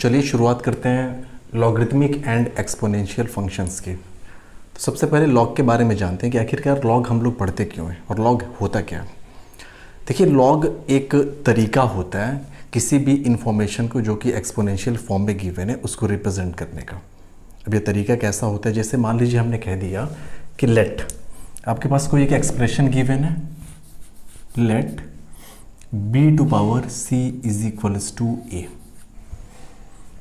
चलिए शुरुआत करते हैं लॉगरिथमिक एंड एक्सपोनेंशियल फ़ंक्शंस की। तो सबसे पहले लॉग के बारे में जानते हैं कि आखिरकार लॉग हम लोग पढ़ते क्यों हैं और लॉग होता क्या है। देखिए लॉग एक तरीका होता है किसी भी इंफॉर्मेशन को जो कि एक्सपोनेंशियल फॉर्म में गिवन है, उसको रिप्रेजेंट करने का। अब ये तरीका कैसा होता है? जैसे मान लीजिए हमने कह दिया कि लेट आपके पास कोई एक एक्सप्रेशन गिवन है? Let b to power c is equals to a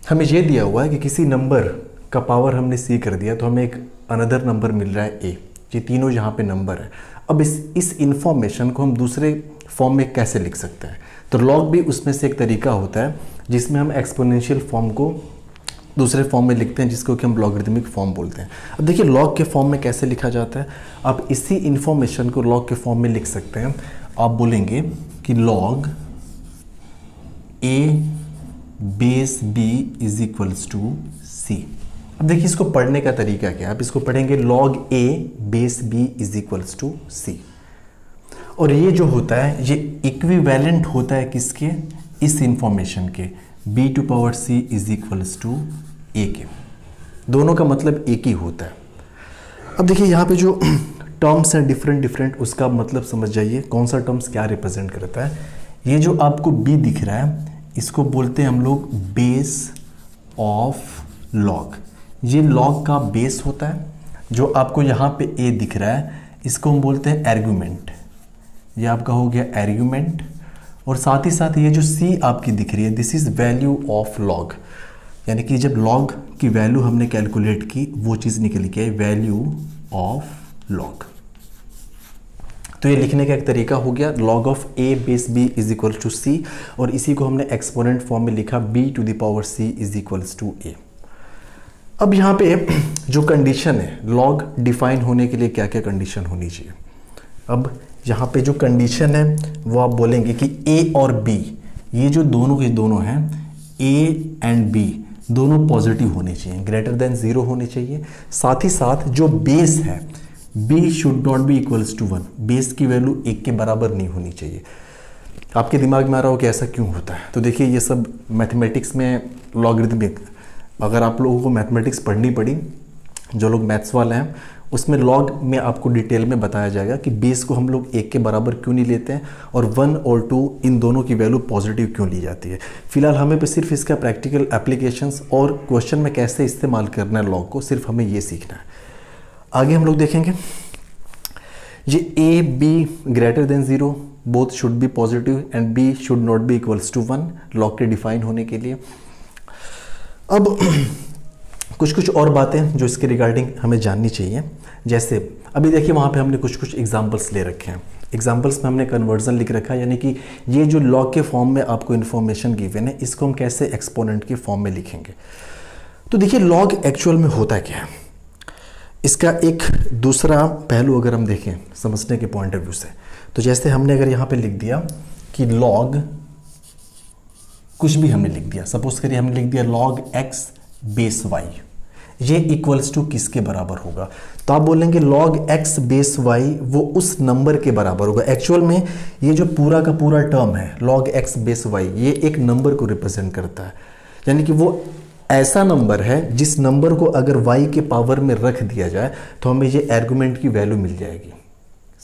हमें ये दिया हुआ है कि किसी नंबर का पावर हमने सी कर दिया तो हमें एक अनदर नंबर मिल रहा है ए ये तीनों यहाँ पे नंबर है। अब इस इस इन्फॉर्मेशन को हम दूसरे फॉर्म में कैसे लिख सकते हैं? तो लॉग भी उसमें से एक तरीका होता है, जिसमें हम एक्सपोनेंशियल फॉर्म को दूसरे फॉर्म में लिखते हैं, जिसको कि हम लॉगरिथमिक फॉर्म बोलते हैं। अब देखिए लॉग के फॉर्म में कैसे लिखा जाता है? आप इसी इन्फॉर्मेशन को लॉग के फॉर्म में लिख सकते हैं। आप बोलेंगे कि log a base b is equals to c अब देखिए इसको पढ़ने का तरीका क्या है? आप इसको पढ़ेंगे log a base b is equals to c और ये जो होता है, ये इक्विवेलेंट होता है किसके? इस इंफॉर्मेशन के। B to power c is equals to a के। दोनों का मतलब एक ही होता है। अब देखिए यहाँ पे जो टर्म्स हैं डिफरेंट डिफरेंट उसका मतलब समझ जाइए कौन सा टर्म्स क्या रिप्रेजेंट करता है। ये जो आपको b दिख रहा है इसको बोलते हैं हम लोग बेस ऑफ़ लॉग ये लॉग का बेस होता है, जो आपको यहाँ पे ए दिख रहा है, इसको हम बोलते हैं एर्गुमेंट ये आपका हो गया एर्गुमेंट और साथ ही साथ ये जो सी आपकी दिख रही है this is value of log यानी कि जब लॉग की वैल्यू हमने कैलकुलेट की, वो चीज़ निकल के वैल्यू ऑफ़ लॉग तो ये लिखने का एक तरीका हो गया log of a base b is equal to c और इसी को हमने एक्सपोनेंट फॉर्म में लिखा b to the power c is equals to a अब यहाँ पे जो कंडीशन है लॉग डिफाइन होने के लिए क्या क्या कंडीशन होनी चाहिए? अब यहाँ पे जो कंडीशन है, वो आप बोलेंगे कि ए और बी ये जो दोनों के दोनों हैं ए एंड बी दोनों पॉजिटिव होने चाहिए ग्रेटर देन ज़ीरो होने चाहिए। साथ ही साथ जो बेस है b should not be equals to one base की वैल्यू एक के बराबर नहीं होनी चाहिए। आपके दिमाग में आ रहा हो कि ऐसा क्यों होता है? तो देखिए, ये सब मैथमेटिक्स में लॉगरिथमिक अगर आप लोगों को मैथमेटिक्स पढ़नी पड़ी, जो लोग मैथ्स वाले हैं, उसमें लॉग में आपको डिटेल में बताया जाएगा कि बेस को हम लोग एक के बराबर क्यों नहीं लेते हैं और वन और टू इन दोनों की वैल्यू पॉजिटिव क्यों ली जाती है। फ़िलहाल हमें पे सिर्फ़ इसका प्रैक्टिकल एप्लीकेशंस और क्वेश्चन में कैसे इस्तेमाल करना है लॉग को, सिर्फ़ हमें ये सीखना है। आगे हम लोग देखेंगे। ये a b greater than zero both should be positive and b should not be equals to one log के डिफाइन होने के लिए। अब कुछ कुछ और बातें जो इसके रिगार्डिंग हमें जाननी चाहिए। जैसे, अभी देखिए वहाँ पे हमने कुछ कुछ एग्जांपल्स ले रखे हैं। एग्जांपल्स में हमने कन्वर्जन लिख रखा है, यानी कि ये जो लॉग के फॉर्म में आपको इन्फॉर्मेशन गिवन है, इसको हम कैसे एक्सपोनेंट के फॉर्म में लिखेंगे? तो देखिए लॉग एक्चुअल में होता क्या है? इसका एक दूसरा पहलू अगर हम देखें समझने के पॉइंट ऑफ़ व्यू से तो जैसे हमने अगर यहाँ पे लिख दिया कि लॉग कुछ भी हमने लिख दिया सपोज़ करिए हमने लिख दिया लॉग एक्स बेस वाई ये इक्वल्स टू किसके बराबर होगा? तो आप बोलेंगे लॉग एक्स बेस वाई वो उस नंबर के बराबर होगा। एक्चुअल में ये जो पूरा का पूरा टर्म है लॉग एक्स बेस वाई ये एक नंबर को रिप्रेजेंट करता है। यानी कि वो ऐसा नंबर है जिस नंबर को अगर वाई के पावर में रख दिया जाए तो हमें ये आर्गूमेंट की वैल्यू मिल जाएगी।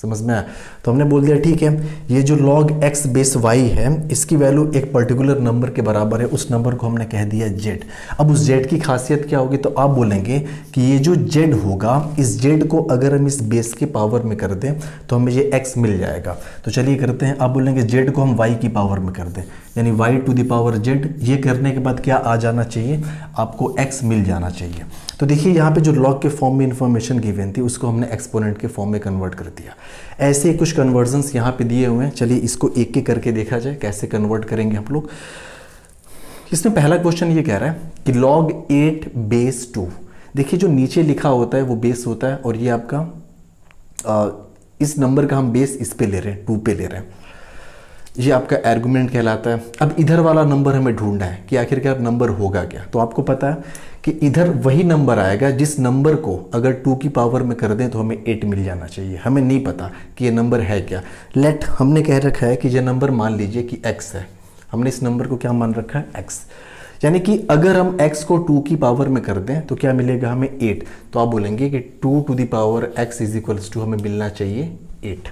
समझ में आया? तो हमने बोल दिया, ठीक है, ये जो log x बेस y है, इसकी वैल्यू एक पर्टिकुलर नंबर के बराबर है। उस नंबर को हमने कह दिया z अब उस z की खासियत क्या होगी? तो आप बोलेंगे कि ये जो z होगा, इस z को अगर हम इस बेस के पावर में कर दें तो हमें ये x मिल जाएगा। तो चलिए करते हैं। आप बोलेंगे z को हम y की पावर में कर दें। यानी y टू दावर z ये करने के बाद क्या आ जाना चाहिए? आपको x मिल जाना चाहिए। तो देखिए यहाँ पे जो लॉग के फॉर्म में इंफॉर्मेशन गिवन थी उसको हमने एक्सपोनेंट के फॉर्म में कन्वर्ट कर दिया। ऐसे कुछ कन्वर्जन्स यहाँ पे दिए हुए हैं। चलिए इसको एक एक करके देखा जाए कैसे कन्वर्ट करेंगे हम लोग। इसमें पहला क्वेश्चन ये कह रहा है कि लॉग एट बेस टू देखिए जो नीचे लिखा होता है वो बेस होता है और ये आपका आ, इस नंबर का हम बेस इस पे ले रहे हैं टू पे ले रहे हैं। ये आपका एर्गूमेंट कहलाता है। अब इधर वाला नंबर हमें ढूंढना है कि आखिरकार नंबर होगा क्या। तो आपको पता है कि इधर वही नंबर आएगा जिस नंबर को अगर टू की पावर में कर दें तो हमें एट मिल जाना चाहिए। हमें नहीं पता कि ये नंबर है क्या। लेट हमने कह रखा है कि ये नंबर मान लीजिए कि एक्स है। हमने इस नंबर को क्या मान रखा है? एक्स यानी कि अगर हम x को 2 की पावर में कर दें तो क्या मिलेगा हमें 8 तो आप बोलेंगे कि 2 to the power x is equals to हमें मिलना चाहिए 8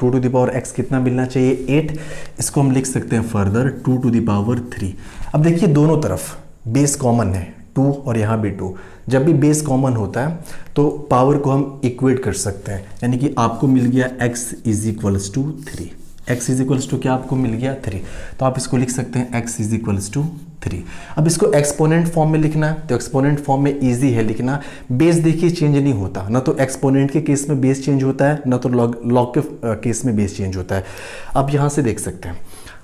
2 टू दी पावर x कितना मिलना चाहिए? एट। इसको हम लिख सकते हैं further two to the power 3 अब देखिए दोनों तरफ़, बेस कॉमन है, टू और यहाँ भी टू। जब भी बेस कॉमन होता है तो पावर को हम इक्वेट कर सकते हैं। यानी कि आपको मिल गया x is equals to three. X is equals to क्या आपको मिल गया? थ्री। तो आप इसको लिख सकते हैं, x is equals to three अब इसको एक्सपोनेंट फॉर्म में लिखना है तो एक्सपोनेंट फॉर्म में इजी है लिखना। बेस देखिए चेंज नहीं होता। ना तो एक्सपोनेंट के केस में बेस चेंज होता है, ना तो लॉग लॉग के केस में बेस चेंज होता है। अब यहाँ से देख सकते हैं।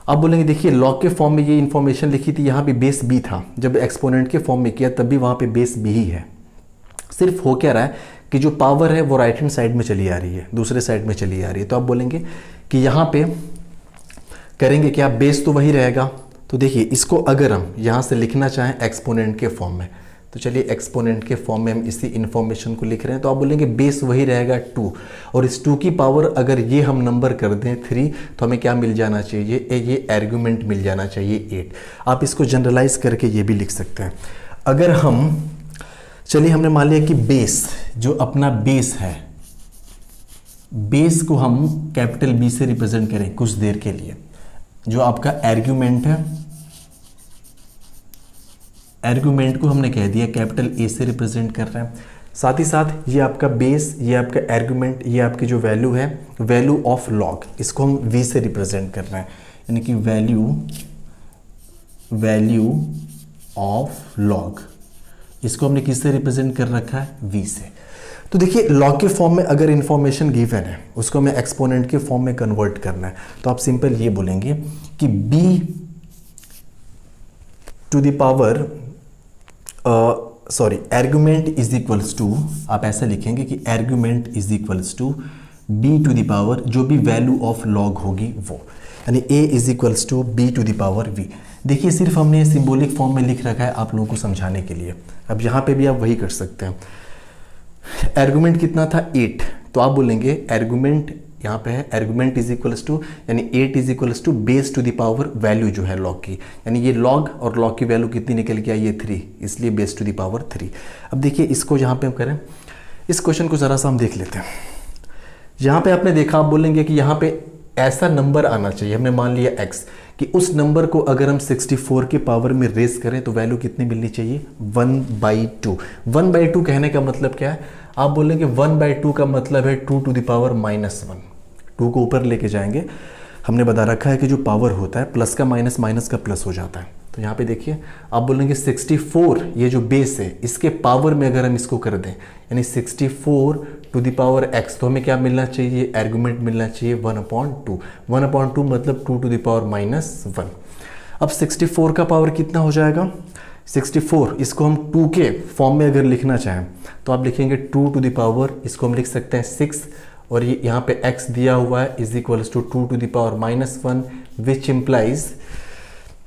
अब बोलेंगे, देखिए लॉग के फॉर्म में ये इन्फॉर्मेशन लिखी थी, यहाँ पे बेस बी था। जब एक्सपोनेंट के फॉर्म में किया तब भी वहाँ पे बेस बी ही है। सिर्फ़ हो क्या रहा है कि जो पावर है, वो राइट हैंड साइड में चली आ रही है, दूसरे साइड में चली आ रही है। तो आप बोलेंगे कि यहाँ पे करेंगे क्या? बेस तो वही रहेगा। तो देखिए, इसको अगर हम यहाँ से लिखना चाहें एक्सपोनेंट के फॉर्म में तो चलिए एक्सपोनेंट के फॉर्म में हम इसी इन्फॉर्मेशन को लिख रहे हैं तो आप बोलेंगे बेस वही रहेगा टू और इस टू की पावर अगर ये हम नंबर कर दें थ्री तो हमें क्या मिल जाना चाहिए? ए, ये एर्गूमेंट मिल जाना चाहिए एट आप इसको जनरलाइज करके ये भी लिख सकते हैं। अगर हम, चलिए हमने मान लिया कि बेस जो अपना बेस है बेस को हम कैपिटल बी से रिप्रेजेंट करें कुछ देर के लिए, जो आपका एर्ग्यूमेंट है एर्ग्यूमेंट को हमने कह दिया कैपिटल ए से रिप्रेजेंट कर रहे हैं। साथ ही साथ ये आपका बेस ये आपका एर्ग्यूमेंट ये आपकी जो वैल्यू है वैल्यू ऑफ़ लॉग इसको हम वी से रिप्रेजेंट कर रहे हैं। यानी कि वैल्यू वैल्यू ऑफ़ लॉग इसको हमने किससे रिप्रेजेंट कर रखा है? वी से। तो देखिए लॉग के फॉर्म में अगर इंफॉर्मेशन गिवन है, उसको हमें एक्सपोनेंट के फॉर्म में कन्वर्ट करना है तो आप सिंपल ये बोलेंगे कि b to the power sorry argument is equals to आप ऐसा लिखेंगे कि argument is equals to b to the power जो भी वैल्यू ऑफ़ लॉग होगी वो। यानी a is equals to b to the power v देखिए, सिर्फ़ हमने सिंबॉलिक फॉर्म में लिख रखा है आप लोगों को समझाने के लिए। अब यहाँ पे भी आप वही कर सकते हैं। एर्गुमेंट कितना था? एट तो आप बोलेंगे एर्गुमेंट यहाँ पे है एर्गुमेंट इज़ इक्वल्स टू यानी eight is equals to base to the power value जो है लॉग की। यानी ये लॉग और लॉग की वैल्यू कितनी निकल के आई ये थ्री इसलिए base to the power three अब देखिए इसको यहाँ पे हम करें, इस क्वेश्चन को ज़रा सा हम देख लेते हैं। यहाँ पे आपने देखा, आप बोलेंगे कि यहाँ पे ऐसा नंबर आना चाहिए, हमने मान लिया एक्स कि उस नंबर को अगर हम 64 के पावर में रेस करें तो वैल्यू कितनी मिलनी चाहिए? One by two one by two कहने का मतलब क्या है? आप बोलेंगे वन बाई टू का मतलब है two to the power minus one two को ऊपर लेके जाएँगे। हमने बता रखा है कि जो पावर होता है प्लस का माइनस माइनस का प्लस हो जाता है। तो यहाँ पे देखिए, आप बोलेंगे 64 ये जो बेस है, इसके पावर में अगर हम इसको कर दें, यानी 64 टू दावर एक्स तो हमें क्या मिलना चाहिए? एर्गुमेंट मिलना चाहिए one upon two one upon two मतलब two to the power minus one अब 64 का पावर कितना हो जाएगा? 64 इसको हम 2 के फॉर्म में अगर लिखना चाहें तो आप लिखेंगे 2 टू द पावर इसको हम लिख सकते हैं 6 और ये यहाँ पे x दिया हुआ है is equals to two to the power minus one which implies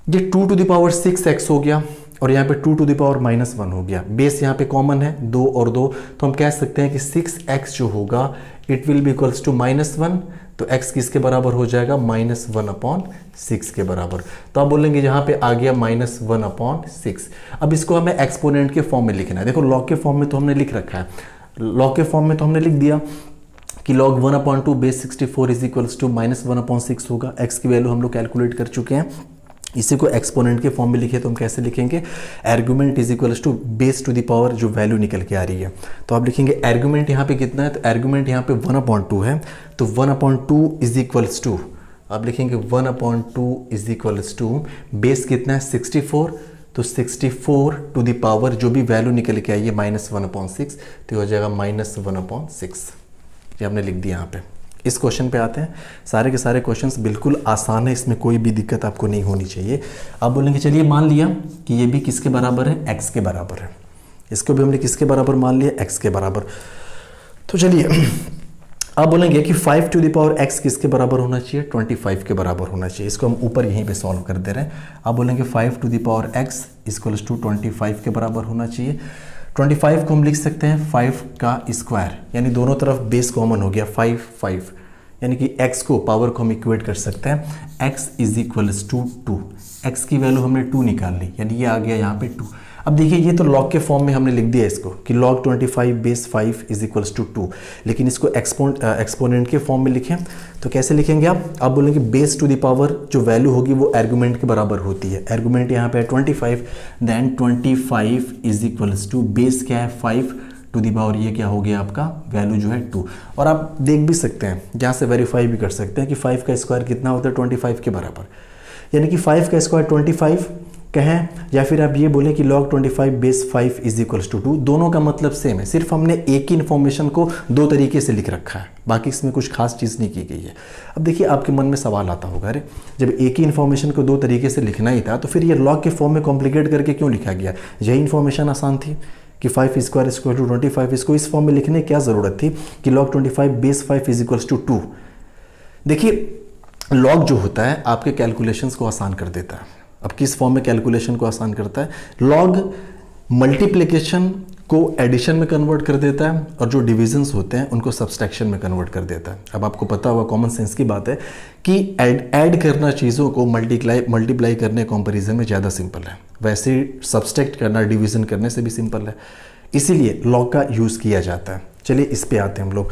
ये 2 टू द पावर 6x हो गया, और यहाँ पे 2 to the power minus one हो गया। बेस यहाँ पे कॉमन है, दो और दो तो हम कह सकते हैं कि 6x जो होगा it will be equals to minus one तो x किसके बराबर हो जाएगा? माइनस वन अपॉन सिक्स के बराबर। तो आप बोलेंगे यहाँ पे आ गया माइनस वन अपॉन सिक्स। अब इसको हमें एक्सपोनेंट के फॉर्म में लिखना है। देखो लॉग के फॉर्म में तो हमने लिख रखा है। लॉग के फॉर्म में तो हमने लिख दिया कि log one upon two base sixty four is equals to minus one upon six होगा। एक्स की वैल्यू हम लोग कैलकुलेट कर चुके हैं। इसी को एक्सपोनेंट के फॉर्म में लिखे तो हम कैसे लिखेंगे? Argument is equals to base to the power जो वैल्यू निकल के आ रही है। तो आप लिखेंगे एर्गुमेंट यहाँ पे कितना है? तो एर्गुमेंट यहाँ पे वन अपॉइंट टू है। तो one upon two is equals to आप लिखेंगे one upon two is equals to base कितना है? सिक्सटी फोर तो 64 टू द पावर जो भी वैल्यू निकल के आई है माइनस वन अपॉइंट सिक्स तो हो जाएगा माइनस वन अपॉइंट सिक्स ये हमने लिख दिया यहाँ पे। इस क्वेश्चन पे आते हैं। सारे के सारे क्वेश्चंस बिल्कुल आसान है, इसमें कोई भी दिक्कत आपको नहीं होनी चाहिए। आप बोलेंगे, चलिए मान लिया कि ये भी किसके बराबर है? एक्स के बराबर है। इसको भी हमने किसके बराबर मान लिया? एक्स के बराबर। तो चलिए, आप बोलेंगे कि 5 टू दावर एक्स किसके बराबर होना चाहिए? 25 के बराबर होना चाहिए। इसको हम ऊपर यहीं पे सॉल्व कर दे रहे हैं। आप बोलेंगे 5 to the power x equals to 25 के बराबर होना चाहिए। 25 को हम लिख सकते हैं फाइव का स्क्वायर, यानी दोनों तरफ़ बेस कॉमन हो गया 5 5 यानी कि x को पावर को हम इक्वेट कर सकते हैं। x is equals to two x की वैल्यू हमने टू निकाल ली, यानी ये आ गया यहाँ पे टू अब देखिए, ये तो लॉग के फॉर्म में हमने लिख दिया इसको कि log 25 base 5 is equals to two लेकिन इसको एक्सपोन एक्सपोनेंट के फॉर्म में लिखें तो कैसे लिखेंगे आप? आप बोलेंगे बेस टू द पावर जो वैल्यू होगी वो एर्गूमेंट के बराबर होती है। आर्गूमेंट यहाँ पे है 25 then 25 is equals to base क्या है? 5 टू दी पावर ये क्या हो गया आपका? वैल्यू जो है टू और आप देख भी सकते हैं जहाँ से वेरीफाई भी कर सकते हैं कि फाइव का स्क्वायर कितना होता है? ट्वेंटी फाइव के बराबर। यानी कि फाइव का स्क्वायर ट्वेंटी फाइव कहें या फिर आप ये बोलें कि log 25 base 5 is equals to two दोनों का मतलब सेम है। सिर्फ़ हमने एक ही इन्फॉर्मेशन को दो तरीके से लिख रखा है। बाकी इसमें कुछ खास चीज़ नहीं की गई है। अब देखिए, आपके मन में सवाल आता होगा, अरे, जब एक ही इन्फॉर्मेशन को दो तरीके से लिखना ही था तो फिर ये लॉग के फॉर्म में कॉम्प्लिकेट करके क्यों लिखा गया? यही इन्फॉर्मेशन आसान थी कि five square square to twenty five इसको इस फॉर्म में लिखने की क्या ज़रूरत थी कि log twenty five base five is equals to two देखिए लॉग जो होता है, आपके कैलकुलेशंस को आसान कर देता है। अब किस फॉर्म में कैलकुलेशन को आसान करता है? लॉग मल्टीप्लिकेशन को एडिशन में कन्वर्ट कर देता है और जो डिविजन्स होते हैं, उनको सब्सट्रैक्शन में कन्वर्ट कर देता है। अब आपको पता हुआ कॉमन सेंस की बात है कि ऐड ऐड करना चीज़ों को मल्टीप्लाई मल्टीप्लाई करने कंपैरिजन में ज़्यादा सिंपल है। वैसे सब्सट्रैक्ट करना डिवीज़न करने से भी सिंपल है। इसीलिए लॉग का यूज़ किया जाता है। चलिए इस पर आते हैं हम लोग।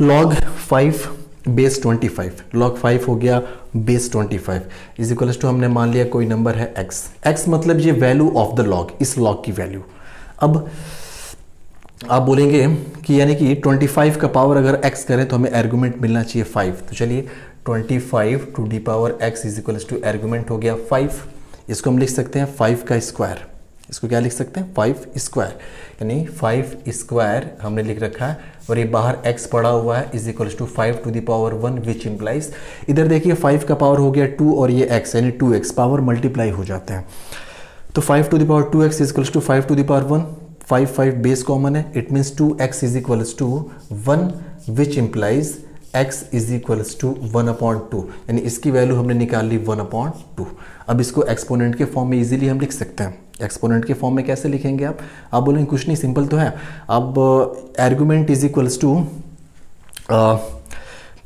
लॉग फाइव बेस 25 लॉग 5 हो गया, बेस 25 इज़ इक्वल्स टू हमने मान लिया कोई नंबर है x x मतलब ये वैल्यू ऑफ़ द लॉग इस लॉग की वैल्यू अब आप बोलेंगे कि यानी कि 25 का पावर अगर x करें तो हमें आर्गूमेंट मिलना चाहिए 5 तो चलिए 25 to the power x is equals to argument हो गया 5 इसको हम लिख सकते हैं 5 का स्क्वायर इसको क्या लिख सकते हैं? फाइव स्क्वायर यानी फाइव स्क्वायर हमने लिख रखा है और ये बाहर x पड़ा हुआ है is equals to five to the power one which implies इधर देखिए फाइव का पावर हो गया टू और ये x, यानी टू एक्स पावर मल्टीप्लाई हो जाते हैं। तो five to the power two x is equals to five to the power one five five base common है। It means two x is equals to one which implies x is equals to one upon two यानी इसकी value हमने निकाल ली one upon two अब इसको exponent के form में easily हम लिख सकते हैं। एक्सपोनेंट के फॉर्म में कैसे लिखेंगे आप? आप बोलेंगे, कुछ नहीं सिंपल तो है। अब argument is equals to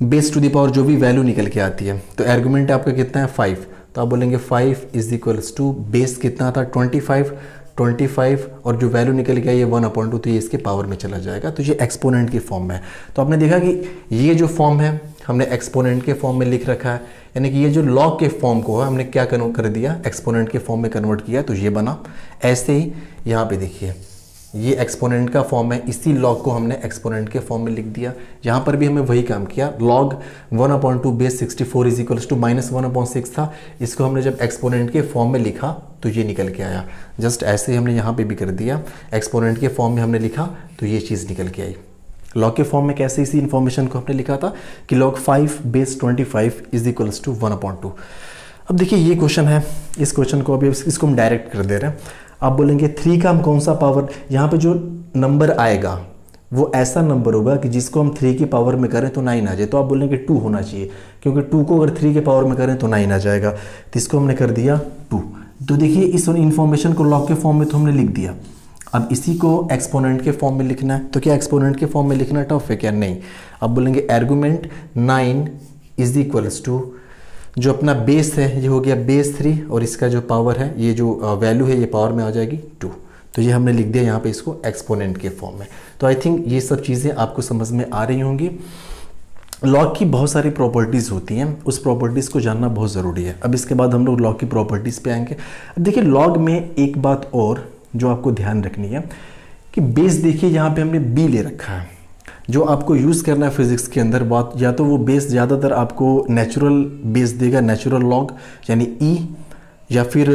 base to the power जो भी वैल्यू निकल के आती है। तो आर्गूमेंट आपका कितना है? फाइव तो आप बोलेंगे five is equals to base कितना था? ट्वेंटी फाइव ट्वेंटी फाइव और जो वैल्यू निकल गया ये वन अपॉइंट टू तो ये इसके पावर में चला जाएगा। तो ये एक्सपोनेंट की फॉर्म में है। तो आपने देखा कि ये जो फॉर्म है हमने एक्सपोनेंट के फॉर्म में लिख रखा है। यानी कि ये जो लॉग के फॉर्म को है, हमने क्या कर दिया एक्सपोनेंट के फॉर्म में कन्वर्ट किया तो ये बना। ऐसे ही यहाँ पे देखिए, ये एक्सपोनेंट का फॉर्म है, इसी लॉग को हमने एक्सपोनेंट के फॉर्म में लिख दिया। यहाँ पर भी हमें वही काम किया। Log one upon two base sixty four is equals to minus one upon six था। इसको हमने जब एक्सपोनेंट के फॉर्म में लिखा तो ये निकल के आया। जस्ट ऐसे ही हमने यहाँ पे भी कर दिया। एक्सपोनेंट के फॉर्म में हमने लिखा तो ये चीज़ निकल के आई। लॉग के फॉर्म में कैसे इसी इन्फॉर्मेशन को हमने लिखा था कि log five base twenty five is equals to one upon two अब देखिए ये क्वेश्चन है। इस क्वेश्चन को अभी इसको हम डायरेक्ट कर दे रहे हैं। आप बोलेंगे थ्री का हम कौन सा पावर यहाँ पे जो नंबर आएगा, वो ऐसा नंबर होगा कि जिसको हम थ्री की पावर में करें तो नाइन आ जाए। तो आप बोलेंगे टू होना चाहिए। क्योंकि टू को अगर थ्री के पावर में करें तो नाइन आ जाएगा। तो इसको हमने कर दिया टू तो देखिए, इस इन्फॉर्मेशन को लॉग के फॉर्म में तो हमने लिख दिया। अब इसी को एक्सपोनेंट के फॉर्म में लिखना है। तो क्या एक्सपोनेंट के फॉर्म में लिखना टफ है क्या? नहीं। अब बोलेंगे argument nine is equals to जो अपना बेस है, ये हो गया बेस थ्री और इसका जो पावर है, ये जो वैल्यू है, ये पावर में आ जाएगी टू तो ये हमने लिख दिया यहाँ पे इसको एक्सपोनेंट के फॉर्म में। तो आई थिंक ये सब चीज़ें आपको समझ में आ रही होंगी। लॉग की बहुत सारी प्रॉपर्टीज़ होती हैं। उस प्रॉपर्टीज़ को जानना बहुत ज़रूरी है। अब इसके बाद हम लोग लॉग की प्रॉपर्टीज़ पे आएँगे। अब देखिए लॉग में एक बात और जो आपको ध्यान रखनी है कि बेस देखिए यहाँ पे हमने बी ले रखा है जो आपको यूज़ करना है फिज़िक्स के अंदर बात या तो वो बेस ज़्यादातर आपको नेचुरल बेस देगा नेचुरल लॉग यानी ई e, या फिर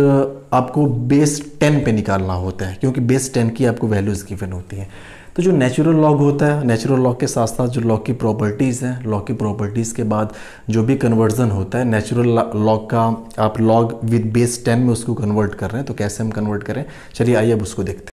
आपको बेस टेन पे निकालना होता है क्योंकि बेस टेन की आपको वैल्यूज़ गिवन होती हैं। तो जो नेचुरल लॉग होता है नेचुरल लॉग के साथ साथ जो लॉग की प्रॉपर्टीज़ हैं लॉग की प्रॉपर्टीज़ के बाद जो भी कन्वर्जन होता है नेचुरल लॉग का आप लॉग विद बेस टेन में उसको कन्वर्ट कर रहे हैं तो कैसे हम कन्वर्ट करें? चलिए आइए अब उसको देखते हैं।